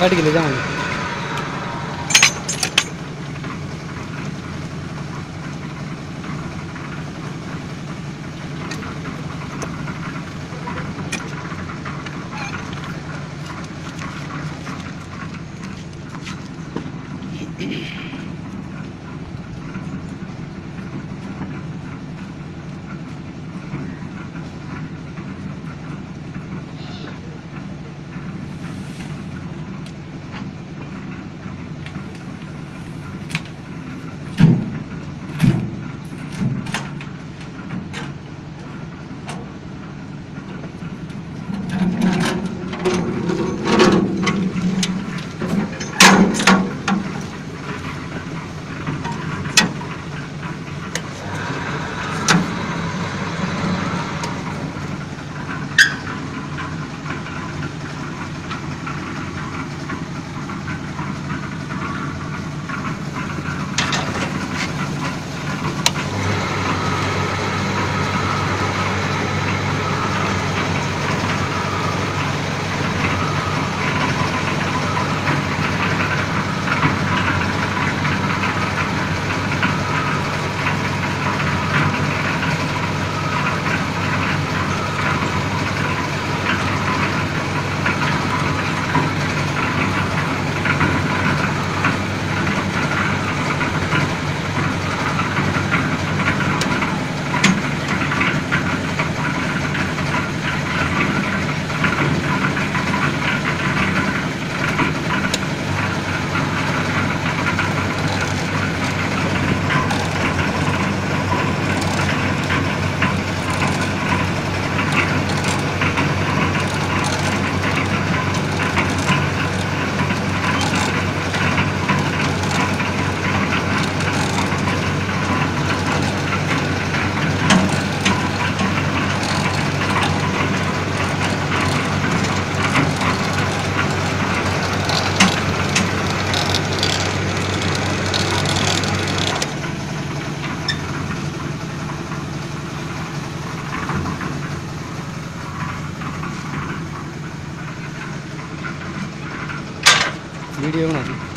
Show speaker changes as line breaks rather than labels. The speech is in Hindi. कट के ले जाऊँ Thank you.
밀리오나지